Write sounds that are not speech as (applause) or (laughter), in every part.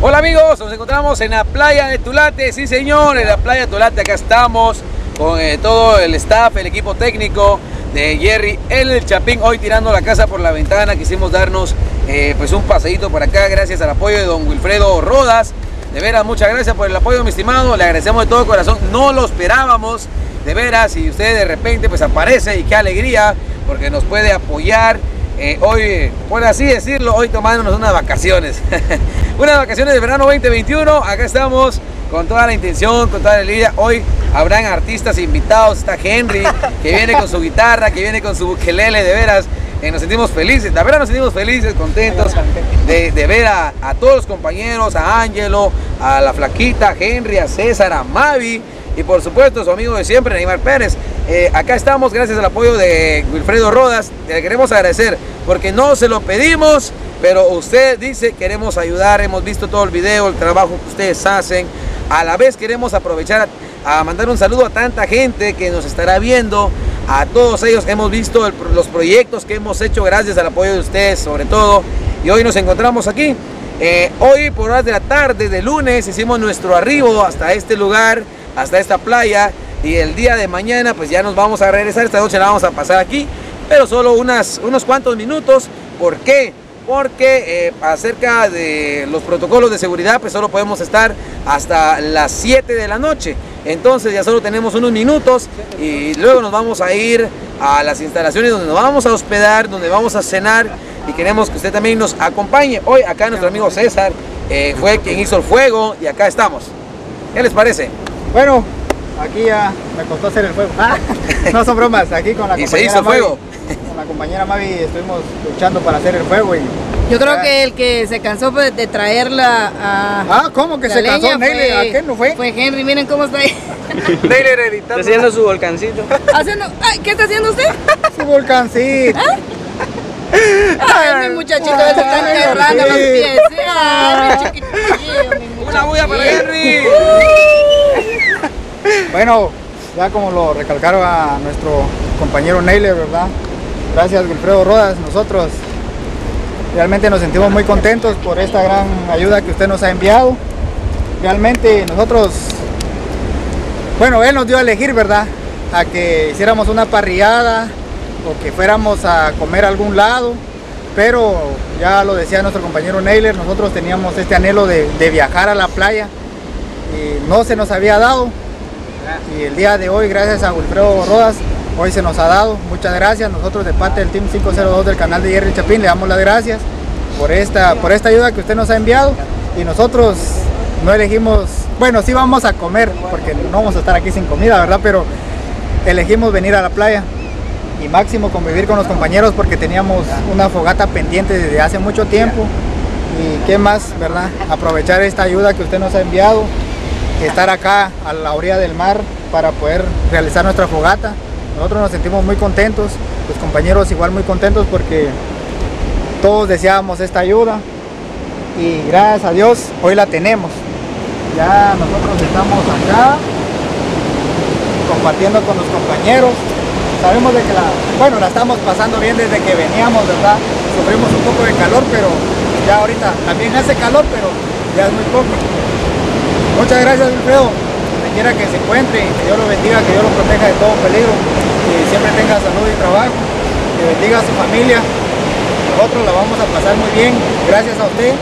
Hola amigos, nos encontramos en la playa de Tulate, sí señor, en la playa de Tulate, acá estamos con eh, todo el staff, el equipo técnico de Jerry El Chapín, hoy tirando la casa por la ventana, quisimos darnos eh, pues un paseíto por acá gracias al apoyo de don Wilfredo Rodas, de veras muchas gracias por el apoyo mi estimado, le agradecemos de todo corazón, no lo esperábamos, de veras, y usted de repente pues aparece y qué alegría, porque nos puede apoyar, eh, hoy, por así decirlo, hoy tomándonos unas vacaciones. (laughs) unas vacaciones de verano 2021. Acá estamos con toda la intención, con toda la alegría. Hoy habrán artistas invitados. Está Henry, que viene con su guitarra, que viene con su bukelele, de veras. Eh, nos sentimos felices, la verdad nos sentimos felices, contentos de, ver a, a, todos los compañeros, a Angelo, a la flaquita, a Henry, a César, a Mavi y por supuesto su amigo de siempre, Neymar Pérez. Eh, acá estamos gracias al apoyo de Wilfredo Rodas. Le queremos agradecer porque no se lo pedimos, pero usted dice queremos ayudar. Hemos visto todo el video, el trabajo que ustedes hacen. A la vez queremos aprovechar a, mandar un saludo a tanta gente que nos estará viendo. A todos ellos hemos visto los proyectos que hemos hecho gracias al apoyo de ustedes sobre todo. Y hoy nos encontramos aquí. Eh, hoy por horas de la tarde de lunes hicimos nuestro arribo hasta este lugar hasta esta playa y el día de mañana pues ya nos vamos a regresar, esta noche la vamos a pasar aquí, pero solo unas, unos cuantos minutos. ¿Por qué? Porque eh, acerca de los protocolos de seguridad pues solo podemos estar hasta las 7 de la noche. Entonces ya solo tenemos unos minutos y luego nos vamos a ir a las instalaciones donde nos vamos a hospedar, donde vamos a cenar y queremos que usted también nos acompañe. Hoy acá nuestro amigo César eh, fue quien hizo el fuego y acá estamos. ¿Qué les parece? Bueno, aquí ya me costó hacer el fuego. (laughs) Ah, no son bromas, aquí con la ¿Y se hizo el fuego? Con la compañera Mavi estuvimos luchando para hacer el fuego y yo creo que el que se cansó de traerla a. Ah, ¿cómo que se cansó? Neile, ¿a qué no fue? Fue Henry, miren cómo está ahí. (laughs) Neile editando. Está haciendo su volcancito. Haciendo, ¿Qué está haciendo usted? Su volcancito. ¿Ah? Ay, mi muchachito, se está enterrando los pies. Ay, mi chiquitillo, mi muchachito. Una bulla para Henry. Bueno, ya como lo recalcaron a nuestro compañero Neile, ¿verdad? Gracias Wilfredo Rodas, nosotros realmente nos sentimos muy contentos por esta gran ayuda que usted nos ha enviado. Realmente nosotros, bueno, él nos dio a elegir, ¿verdad? A que hiciéramos una parrillada o que fuéramos a comer algún lado, pero ya lo decía nuestro compañero Neiler, nosotros teníamos este anhelo de viajar a la playa y no se nos había dado, y el día de hoy, gracias a Wilfredo Rodas, hoy se nos ha dado. Muchas gracias. Nosotros de parte del Team 502 del canal de Jerry Chapín le damos las gracias por esta, por esta ayuda que usted nos ha enviado. Y nosotros no elegimos, bueno, sí vamos a comer, porque no vamos a estar aquí sin comida, ¿verdad? Pero elegimos venir a la playa y máximo convivir con los compañeros porque teníamos una fogata pendiente desde hace mucho tiempo. Y qué más, ¿verdad? Aprovechar esta ayuda que usted nos ha enviado estar acá a la orilla del mar para poder realizar nuestra fogata. Nosotros nos sentimos muy contentos, los compañeros igual muy contentos porque todos deseábamos esta ayuda y gracias a Dios hoy la tenemos. Ya nosotros estamos acá compartiendo con los compañeros. Sabemos de que la, bueno, la estamos pasando bien desde que veníamos, ¿verdad? Sufrimos un poco de calor, pero ya ahorita también hace calor, pero ya es muy poco. Muchas gracias, Wilfredo. Donde quiera que se encuentre, que Dios lo bendiga, que Dios lo proteja de todo peligro, que siempre tenga salud y trabajo, que bendiga a su familia. Nosotros la vamos a pasar muy bien, gracias a usted.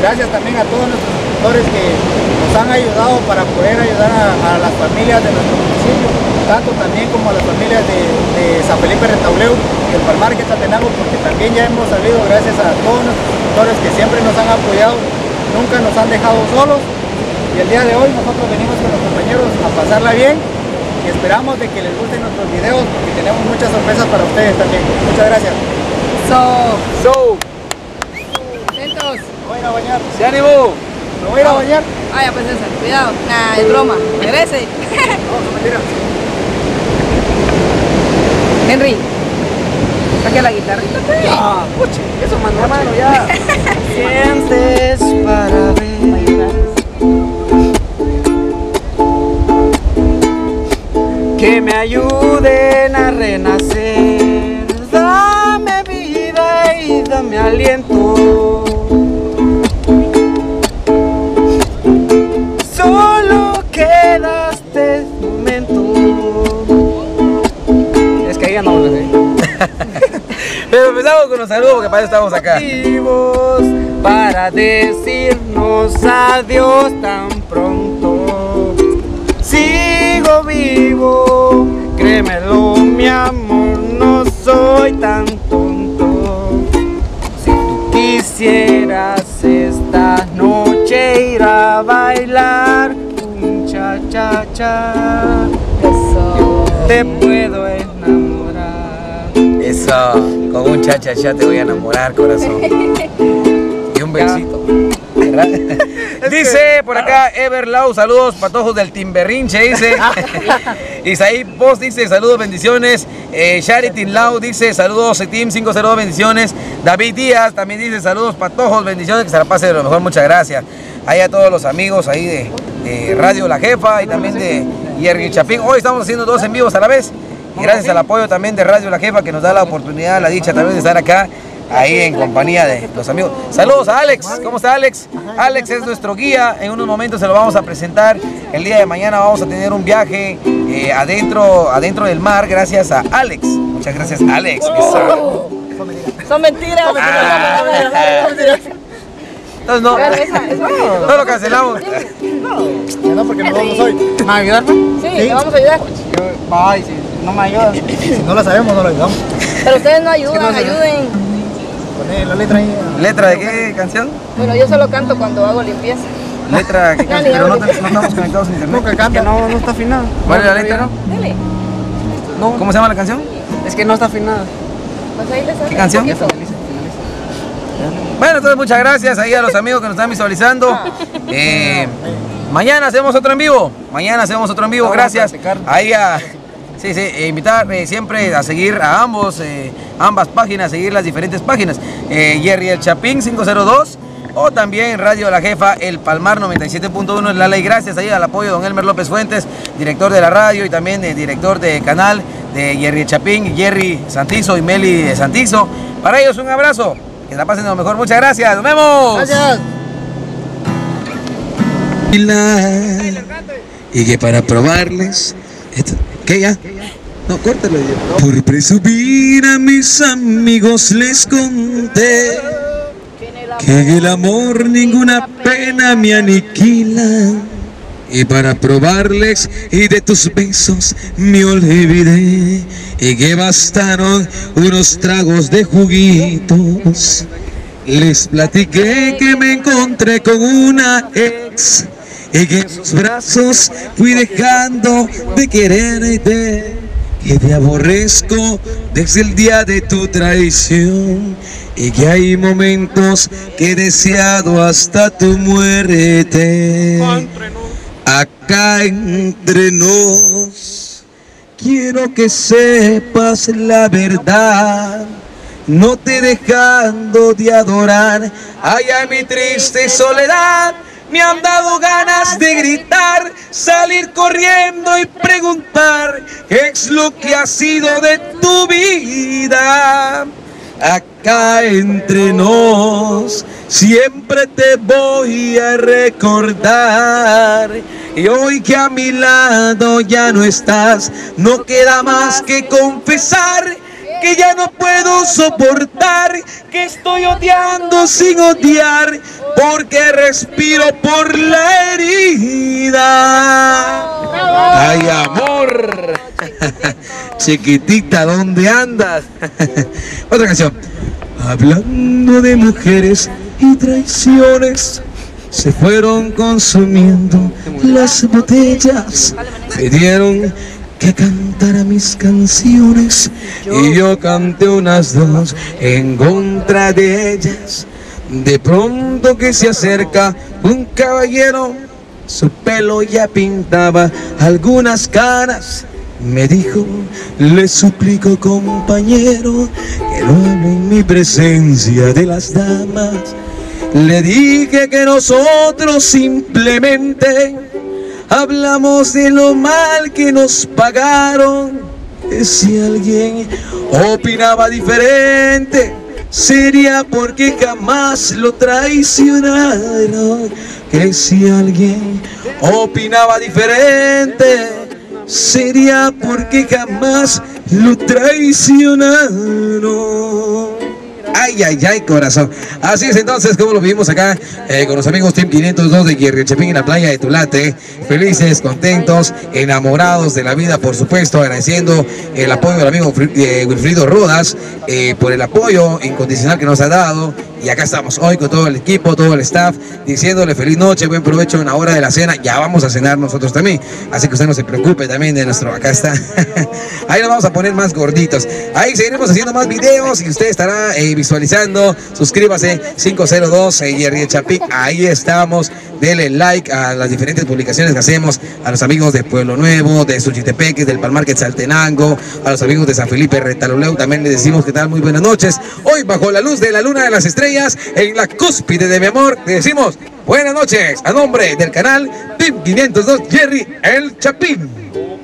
Gracias también a todos nuestros suscriptores que nos han ayudado para poder ayudar a, las familias de nuestro municipio, tanto también como a las familias de, San Felipe Retauleu el Palmar que Tatenango, porque también ya hemos salido gracias a todos nuestros suscriptores que siempre nos han apoyado, nunca nos han dejado solos y el día de hoy nosotros venimos con los compañeros a pasarla bien y esperamos de que les gusten nuestros videos porque tenemos muchas sorpresas para ustedes también. Muchas gracias. So. So. Atentos. Voy a ir a bañar. ¡Se animó! ¿Me voy a ir a bañar? Ah, ya pues César, cuidado. Nah, es broma. Regrese. (laughs) no, mentira. Henry. Saque la guitarrita. Ya, puche, eso mano, mano, ya. Sientes para ver. que me ayuden a renacer. Dame vida y dame aliento. Solo queda este momento. Es que ahí ya no andamos, ¿eh? (laughs) Pero empezamos con los saludos porque para eso estamos acá. Para decirnos adiós tan pronto Vivo, créemelo, mi amor, no soy tan tonto. Si tú quisieras esta noche ir a bailar un cha cha cha, te puedo enamorar. Eso, con un chacha ya te voy a enamorar, corazón. (laughs) Y un besito. (laughs) Dice por acá Everlau, saludos patojos del Timberrinche, dice. (laughs) (laughs) Isaí Post dice, saludos, bendiciones. Eh, Charity Lau dice, saludos, Team 502, bendiciones. David Díaz también dice, saludos, patojos, bendiciones, que se la pase de lo mejor, muchas gracias. Ahí a todos los amigos ahí de, de Radio La Jefa y también de Jerry Chapín. Hoy estamos haciendo dos en vivos a la vez. Y gracias al apoyo también de Radio La Jefa que nos da la oportunidad, la dicha también de estar acá, ahí en compañía de los amigos. Saludos a Alex, ¿cómo está Alex? Alex es nuestro guía, en unos momentos se lo vamos a presentar. El día de mañana vamos a tener un viaje eh, adentro, adentro del mar gracias a Alex. Muchas gracias Alex. Eso. Son mentiras. Entonces no, no lo cancelamos. No, porque no vamos hoy. ¿Me ayudar? pues? Sí, le vamos a ayudar. Ay, si no me ayudas. (laughs) Si no la sabemos, no la ayudamos. Pero ustedes no ayudan, ayuden. Poné la letra ahí. ¿Letra de qué canción? Bueno, yo solo canto cuando hago limpieza. Letra (laughs) que Dale, pero no, te- no estamos conectados a internet. Nunca Que canta. no, no está afinado. ¿Cuál es la letra? Dale. No, ¿Cómo se llama la canción? es que no está afinado. Pues ahí les ¿Qué canción? Bueno, entonces muchas gracias ahí a los amigos que nos están visualizando. Eh, mañana hacemos otro en vivo. Mañana hacemos otro en vivo. Gracias. Ahí a sí, sí, e invitar eh, siempre a seguir a ambos, eh, ambas páginas, seguir las diferentes páginas. Eh, Jerry el Chapín 502 o también Radio La Jefa El Palmar 97.1 en la ley. Gracias ahí al apoyo de don Elmer López Fuentes, director de la radio y también eh, director de canal de Jerry el Chapín, Jerry Santizo y Meli Santizo. Para ellos un abrazo. Que la pasen de lo mejor. Muchas gracias. Nos vemos. Gracias. Y que para probarles. esto- ¿Qué ya? No, córtalo ya. Por presumir a mis amigos les conté que el amor ninguna pena me aniquila. Y para probarles y de tus besos me olvidé. Y que bastaron unos tragos de juguitos. Les platiqué que me encontré con una ex en sus brazos fui dejando de quererte, que te aborrezco desde el día de tu traición y que hay momentos que he deseado hasta tu muerte. Acá entre nos, quiero que sepas la verdad. No te dejando de adorar, ay a mi triste soledad, me han dado ganas de gritar, salir corriendo y preguntar qué es lo que ha sido de tu vida. Acá entre nos, siempre te voy a recordar. Y hoy que a mi lado ya no estás, no queda más que confesar que ya no puedo soportar, que estoy odiando sin odiar, porque respiro por la herida. Ay, amor. (laughs) Chiquitita, ¿dónde andas? (laughs) Otra canción. Hablando de mujeres y traiciones, se fueron consumiendo las botellas. Pidieron que cantara mis canciones y yo canté unas dos en contra de ellas. De pronto que se acerca un caballero, su pelo ya pintaba algunas caras. Me dijo, le suplico compañero, que no hable en mi presencia de las damas. Le dije que nosotros simplemente hablamos de lo mal que nos pagaron. Que si alguien opinaba diferente, sería porque jamás lo traicionaron. Que si alguien opinaba diferente, sería porque jamás lo traicionaron. Ay, ay, ay, corazón. Así es entonces, como lo vimos acá eh, con los amigos Team 502 de Guerrero Chapín en la playa de Tulate. Felices, contentos, enamorados de la vida, por supuesto, agradeciendo el apoyo del amigo eh, Wilfrido Rodas eh, por el apoyo incondicional que nos ha dado. Y acá estamos hoy con todo el equipo, todo el staff, diciéndole feliz noche, buen provecho en la hora de la cena. Ya vamos a cenar nosotros también. Así que usted no se preocupe también de nuestro. Acá está. (laughs) Ahí nos vamos a poner más gorditos. Ahí seguiremos haciendo más videos y usted estará eh, visualizando. Suscríbase 502 eh, Jerry el Chapín. Ahí estamos. Dele like a las diferentes publicaciones que hacemos. A los amigos de Pueblo Nuevo, de Suchitepeques, del Palmar Quetzaltenango, a los amigos de San Felipe Retaloleu. También les decimos que tal, muy buenas noches. Hoy, bajo la luz de la luna de las estrellas, en la cúspide de mi amor, le decimos buenas noches a nombre del canal Team 502 Jerry el Chapín.